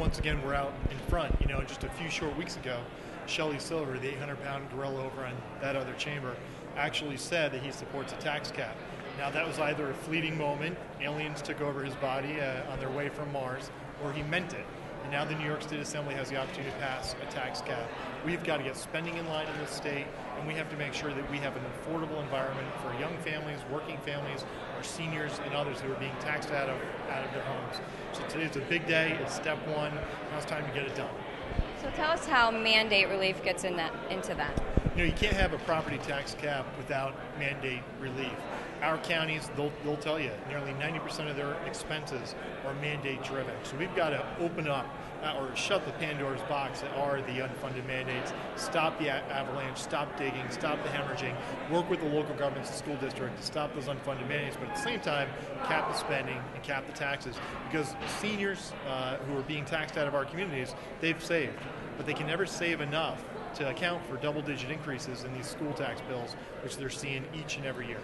once again we're out in front. You know, just a few short weeks ago, Shelley Silver, the 800-pound gorilla over in that other chamber, actually said that he supports a tax cap. Now that was either a fleeting moment, aliens took over his body uh, on their way from Mars, or he meant it. And now the New York State Assembly has the opportunity to pass a tax cap. We've got to get spending in line in the state, and we have to make sure that we have an affordable environment for young families, working families, our seniors, and others who are being taxed out of out of their homes. Today's a big day. It's step one. Now it's time to get it done. So tell us how mandate relief gets in that into that. You know, you can't have a property tax cap without mandate relief. Our counties, they'll, they'll tell you, nearly 90% of their expenses are mandate driven. So we've got to open up or shut the Pandora's box that are the unfunded mandates, stop the avalanche, stop digging, stop the hemorrhaging, work with the local governments and school district to stop those unfunded mandates, but at the same time, cap the spending and cap the taxes because seniors uh, who are being taxed out of our communities, they've saved, but they can never save enough to account for double digit increases in these school tax bills, which they're seeing each and every year.